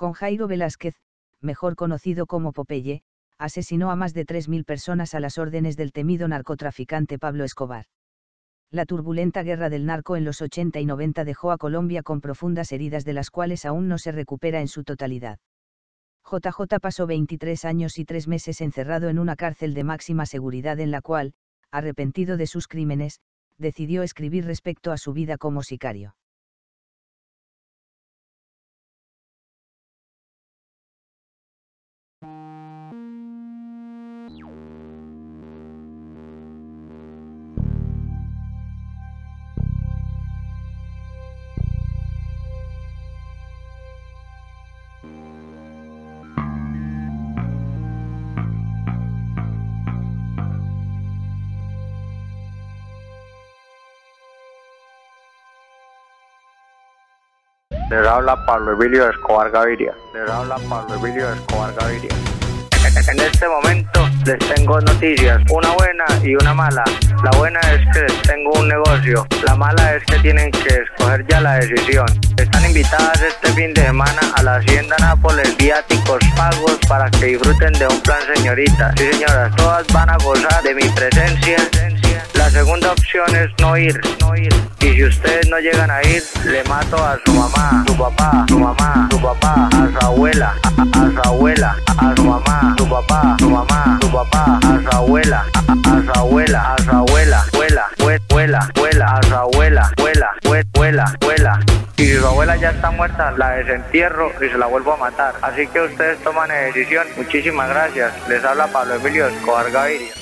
Juan Jairo Velázquez, mejor conocido como Popeye, asesinó a más de 3.000 personas a las órdenes del temido narcotraficante Pablo Escobar. La turbulenta guerra del narco en los 80 y 90 dejó a Colombia con profundas heridas de las cuales aún no se recupera en su totalidad. JJ pasó 23 años y 3 meses encerrado en una cárcel de máxima seguridad en la cual, arrepentido de sus crímenes, decidió escribir respecto a su vida como sicario. Les habla Pablo Emilio Escobar Gaviria. Les habla Pablo Emilio Escobar Gaviria. En este momento les tengo noticias, una buena y una mala. La buena es que les tengo un negocio, la mala es que tienen que escoger ya la decisión. Están invitadas este fin de semana a la Hacienda Nápoles, viáticos pagos para que disfruten de un plan señorita. Sí señoras, todas van a gozar de mi presencia. La segunda opción es no ir, no ir. Y si ustedes no llegan a ir, le mato a su mamá, su papá, su mamá, su papá, a su abuela, a, su abuela, a su mamá, su papá, su mamá, su papá, a su abuela, a, su abuela, a su abuela, abuela, abuela, abuela, a su abuela, abuela, abuela, abuela. Y si su abuela ya está muerta, la desentierro y se la vuelvo a matar. Así que ustedes toman la decisión. Muchísimas gracias. Les habla Pablo Emilio Escobar Gaviria.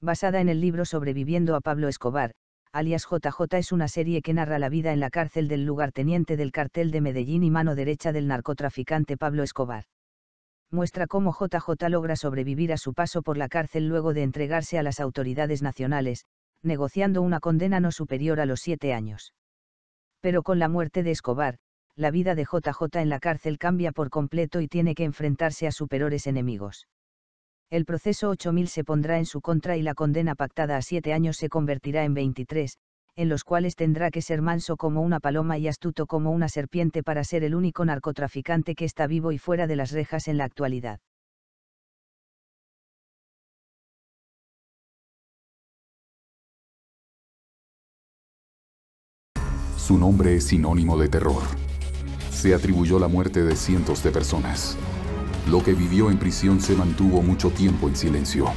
Basada en el libro Sobreviviendo a Pablo Escobar, alias JJ es una serie que narra la vida en la cárcel del lugarteniente del cartel de Medellín y mano derecha del narcotraficante Pablo Escobar. Muestra cómo JJ logra sobrevivir a su paso por la cárcel luego de entregarse a las autoridades nacionales, negociando una condena no superior a los siete años. Pero con la muerte de Escobar, la vida de JJ en la cárcel cambia por completo y tiene que enfrentarse a su peores enemigos el proceso 8000 se pondrá en su contra y la condena pactada a siete años se convertirá en 23, en los cuales tendrá que ser manso como una paloma y astuto como una serpiente para ser el único narcotraficante que está vivo y fuera de las rejas en la actualidad. Su nombre es sinónimo de terror. Se atribuyó la muerte de cientos de personas Lo que vivió en prisión se mantuvo mucho tiempo en silencio.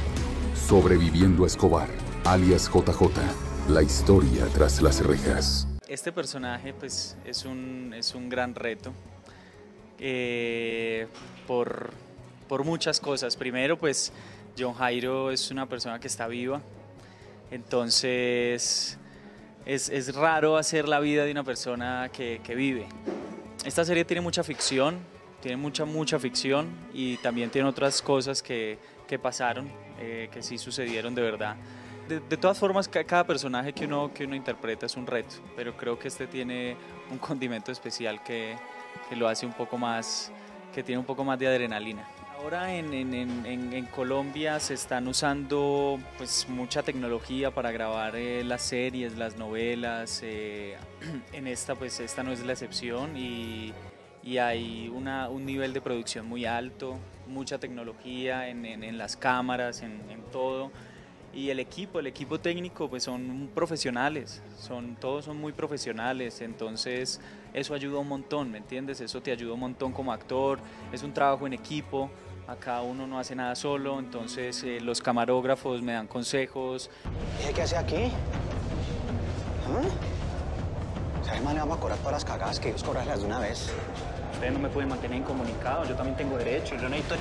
Sobreviviendo a Escobar, alias JJ, la historia tras las rejas. Este personaje pues es un, es un gran reto eh, por, por muchas cosas. Primero pues John Jairo es una persona que está viva, entonces es, es raro hacer la vida de una persona que, que vive. Esta serie tiene mucha ficción, tiene mucha, mucha ficción y también tiene otras cosas que, que pasaron, eh, que sí sucedieron de verdad. De, de, todas formas, cada personaje que uno, que uno interpreta es un reto, pero creo que este tiene un condimento especial que, que lo hace un poco más, que tiene un poco más de adrenalina. Ahora en, en, en, en, Colombia se están usando pues mucha tecnología para grabar eh, las series, las novelas. Eh, en esta pues esta no es la excepción y, y hay una, un nivel de producción muy alto, mucha tecnología en, en las cámaras, en, todo. Y el equipo, el equipo técnico, pues son profesionales, son, todos son muy profesionales, entonces eso ayuda un montón, ¿me entiendes? Eso te ayuda un montón como actor, es un trabajo en equipo, acá uno no hace nada solo, entonces eh, los camarógrafos me dan consejos. ¿Qué hace aquí? ¿Eh? ¿Sabes más le vamos a cobrar todas las cagadas que ellos cobran de una vez? No me pueden mantener incomunicado, yo también tengo derecho, yo necesito...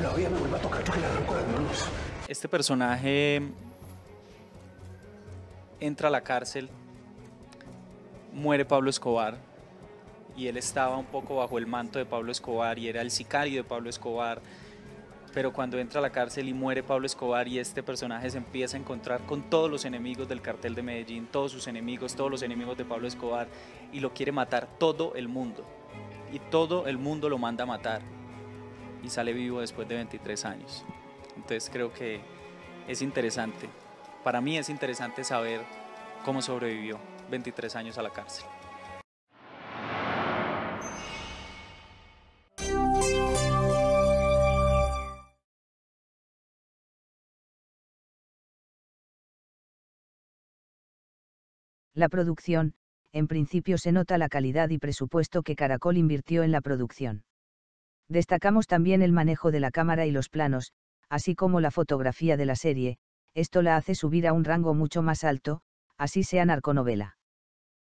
La vida me vuelva a tocar, yo que le arranco las manos. Este personaje entra a la cárcel, muere Pablo Escobar, y él estaba un poco bajo el manto de Pablo Escobar y era el sicario de Pablo Escobar. Pero cuando entra a la cárcel y muere Pablo Escobar y este personaje se empieza a encontrar con todos los enemigos del cartel de Medellín, todos sus enemigos, todos los enemigos de Pablo Escobar y lo quiere matar todo el mundo. Y todo el mundo lo manda a matar y sale vivo después de 23 años. Entonces creo que es interesante. Para mí es interesante saber cómo sobrevivió 23 años a la cárcel. La producción, en principio se nota la calidad y presupuesto que Caracol invirtió en la producción. Destacamos también el manejo de la cámara y los planos, así como la fotografía de la serie, esto la hace subir a un rango mucho más alto, así sea narconovela.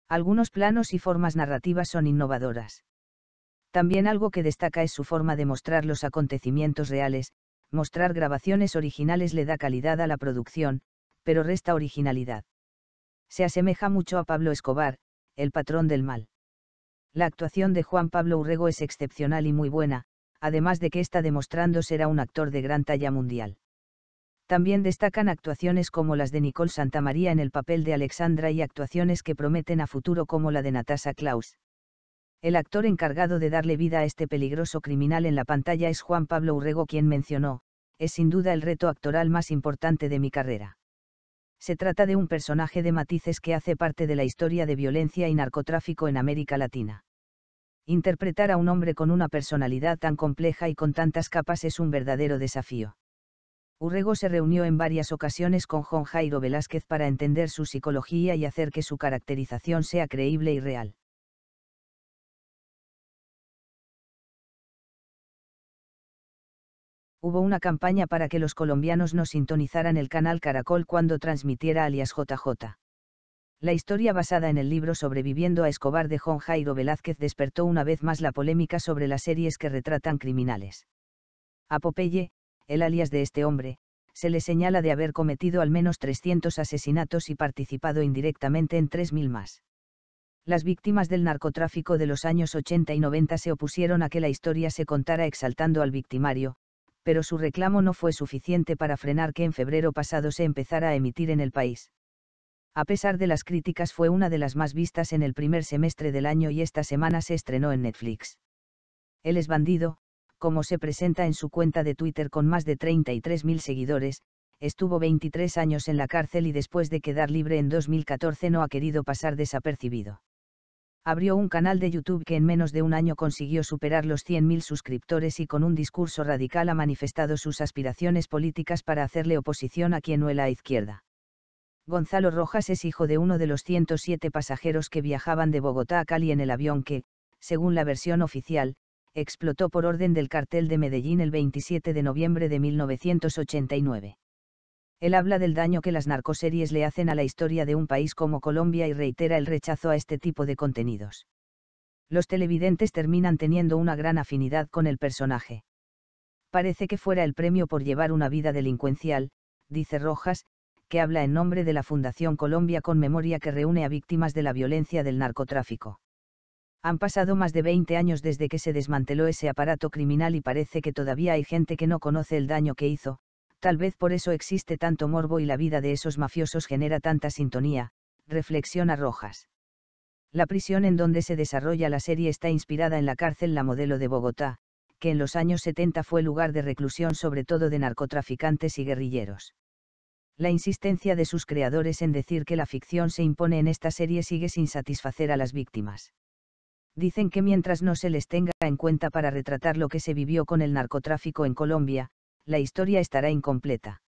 Algunos planos y formas narrativas son innovadoras. También algo que destaca es su forma de mostrar los acontecimientos reales, mostrar grabaciones originales le da calidad a la producción, pero resta originalidad se asemeja mucho a Pablo Escobar, el patrón del mal. La actuación de Juan Pablo Urrego es excepcional y muy buena, además de que está demostrando ser un actor de gran talla mundial. También destacan actuaciones como las de Nicole Santamaría en el papel de Alexandra y actuaciones que prometen a futuro como la de Natasha Klaus. El actor encargado de darle vida a este peligroso criminal en la pantalla es Juan Pablo Urrego quien mencionó, es sin duda el reto actoral más importante de mi carrera se trata de un personaje de matices que hace parte de la historia de violencia y narcotráfico en América Latina. Interpretar a un hombre con una personalidad tan compleja y con tantas capas es un verdadero desafío. Urrego se reunió en varias ocasiones con Juan Jairo Velázquez para entender su psicología y hacer que su caracterización sea creíble y real. Hubo una campaña para que los colombianos no sintonizaran el canal Caracol cuando transmitiera alias JJ. La historia basada en el libro Sobreviviendo a Escobar de Juan Jairo Velázquez despertó una vez más la polémica sobre las series que retratan criminales. A el alias de este hombre, se le señala de haber cometido al menos 300 asesinatos y participado indirectamente en 3.000 más. Las víctimas del narcotráfico de los años 80 y 90 se opusieron a que la historia se contara exaltando al victimario, pero su reclamo no fue suficiente para frenar que en febrero pasado se empezara a emitir en el país. A pesar de las críticas fue una de las más vistas en el primer semestre del año y esta semana se estrenó en Netflix. Él es bandido, como se presenta en su cuenta de Twitter con más de 33.000 seguidores, estuvo 23 años en la cárcel y después de quedar libre en 2014 no ha querido pasar desapercibido abrió un canal de YouTube que en menos de un año consiguió superar los 100.000 suscriptores y con un discurso radical ha manifestado sus aspiraciones políticas para hacerle oposición a quien huela a izquierda. Gonzalo Rojas es hijo de uno de los 107 pasajeros que viajaban de Bogotá a Cali en el avión que, según la versión oficial, explotó por orden del cartel de Medellín el 27 de noviembre de 1989. Él habla del daño que las narcoseries le hacen a la historia de un país como Colombia y reitera el rechazo a este tipo de contenidos. Los televidentes terminan teniendo una gran afinidad con el personaje. Parece que fuera el premio por llevar una vida delincuencial, dice Rojas, que habla en nombre de la Fundación Colombia con Memoria que reúne a víctimas de la violencia del narcotráfico. Han pasado más de 20 años desde que se desmanteló ese aparato criminal y parece que todavía hay gente que no conoce el daño que hizo, tal vez por eso existe tanto morbo y la vida de esos mafiosos genera tanta sintonía, reflexiona Rojas. La prisión en donde se desarrolla la serie está inspirada en la cárcel La Modelo de Bogotá, que en los años 70 fue lugar de reclusión sobre todo de narcotraficantes y guerrilleros. La insistencia de sus creadores en decir que la ficción se impone en esta serie sigue sin satisfacer a las víctimas. Dicen que mientras no se les tenga en cuenta para retratar lo que se vivió con el narcotráfico en Colombia, la historia estará incompleta.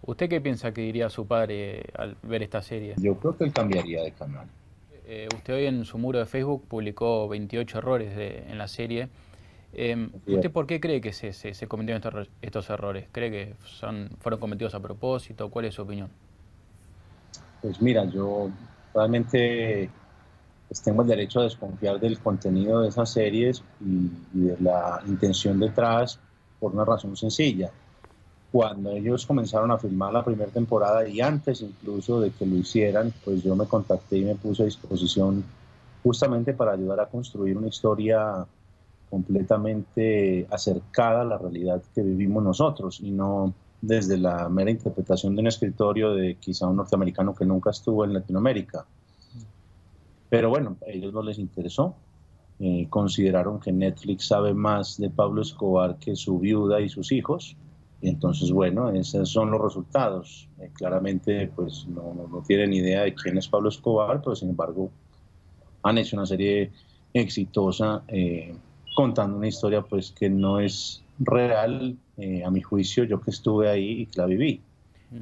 ¿Usted qué piensa que diría su padre al ver esta serie? Yo creo que él cambiaría de canal. Eh, usted hoy en su muro de Facebook publicó 28 errores en la serie. Em, ¿Usted por qué cree que se, se, cometieron estos, estos, errores? ¿Cree que son, fueron cometidos a propósito? ¿Cuál es su opinión? Pues mira, yo realmente pues tengo el derecho a desconfiar del contenido de esas series y, de la intención detrás por una razón sencilla. Cuando ellos comenzaron a filmar la primera temporada y antes incluso de que lo hicieran, pues yo me contacté y me puse a disposición justamente para ayudar a construir una historia completamente acercada a la realidad que vivimos nosotros y no desde la mera interpretación de un escritorio de quizá un norteamericano que nunca estuvo en Latinoamérica. Pero bueno, a ellos no les interesó. Eh, consideraron que Netflix sabe más de Pablo Escobar que su viuda y sus hijos. Y entonces, bueno, esos son los resultados. Eh, claramente, pues no, no, tienen idea de quién es Pablo Escobar, pero sin embargo han hecho una serie exitosa eh, contando una historia pues que no es real, a mi juicio, yo que estuve ahí y que la viví.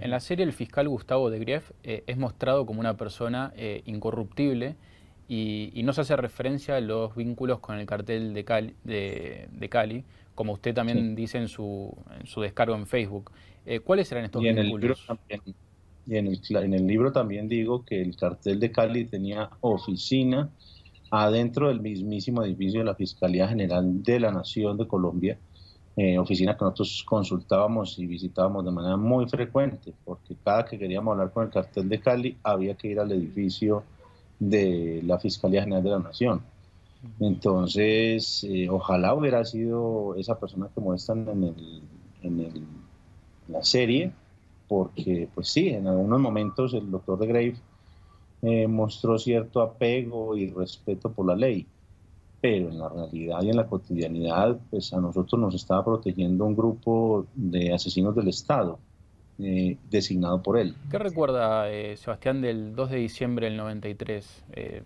En la serie el fiscal Gustavo de Grief es mostrado como una persona incorruptible y, no se hace referencia a los vínculos con el cartel de Cali, de, Cali como usted también dice en su, en su descargo en Facebook. Eh, ¿Cuáles eran estos y en vínculos? El libro también, y en el, en el libro también digo que el cartel de Cali tenía oficina adentro del mismísimo edificio de la Fiscalía General de la Nación de Colombia, eh, oficina que nosotros consultábamos y visitábamos de manera muy frecuente, porque cada que queríamos hablar con el cartel de Cali había que ir al edificio de la Fiscalía General de la Nación. Entonces, eh, ojalá hubiera sido esa persona que muestran en, el, en, la serie, porque, pues sí, en algunos momentos el doctor de Grave eh, mostró cierto apego y respeto por la ley, pero en la realidad y en la cotidianidad, pues a nosotros nos estaba protegiendo un grupo de asesinos del Estado eh, designado por él. ¿Qué recuerda eh, Sebastián del 2 de diciembre del 93? Eh,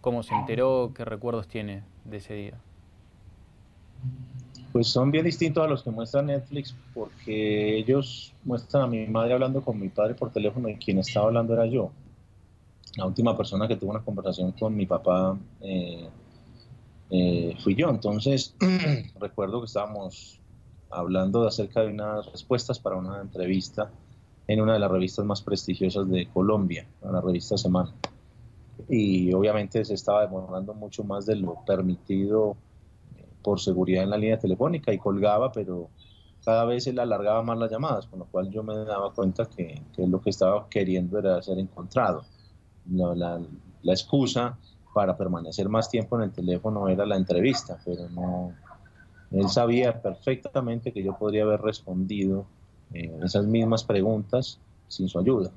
¿Cómo se enteró? ¿Qué recuerdos tiene de ese día? Pues son bien distintos a los que muestra Netflix porque ellos muestran a mi madre hablando con mi padre por teléfono y quien estaba hablando era yo. La última persona que tuvo una conversación con mi papá fui yo. Entonces recuerdo que estábamos hablando acerca de unas respuestas para una entrevista en una de las revistas más prestigiosas de Colombia, la revista Semana. Y obviamente se estaba demorando mucho más de lo permitido eh, por seguridad en la línea telefónica y colgaba, pero cada vez él alargaba más las llamadas, con lo cual yo me daba cuenta que, lo que estaba queriendo era ser encontrado. La, la excusa para permanecer más tiempo en el teléfono era la entrevista, pero no, él sabía perfectamente que yo podría haber respondido eh, esas mismas preguntas sin su ayuda.